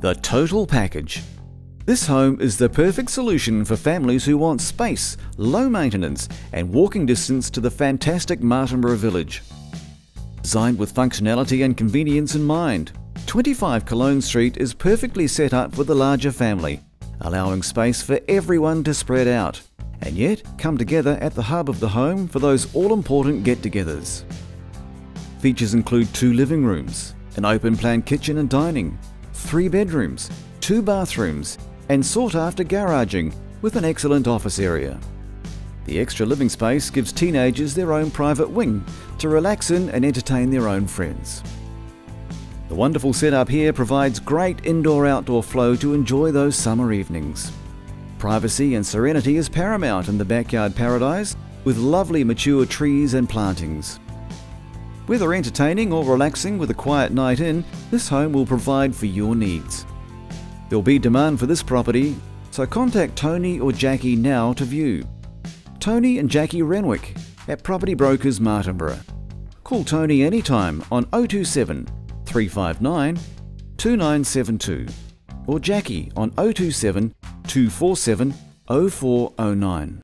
The Total Package. This home is the perfect solution for families who want space, low maintenance, and walking distance to the fantastic Martinborough Village. Designed with functionality and convenience in mind, 25 Cologne Street is perfectly set up for the larger family, allowing space for everyone to spread out, and yet come together at the hub of the home for those all important get togethers. Features include two living rooms, an open plan kitchen and dining, three bedrooms, two bathrooms, and sought after garaging with an excellent office area. The extra living space gives teenagers their own private wing to relax in and entertain their own friends. The wonderful setup here provides great indoor-outdoor flow to enjoy those summer evenings. Privacy and serenity is paramount in the backyard paradise with lovely mature trees and plantings. Whether entertaining or relaxing with a quiet night in, this home will provide for your needs. There'll be demand for this property, so contact Toni or Jackie now to view. Toni and Jackie Renwick at Property Brokers Martinborough. Call Toni anytime on 027 359 2972 or Jackie on 027 247 0409.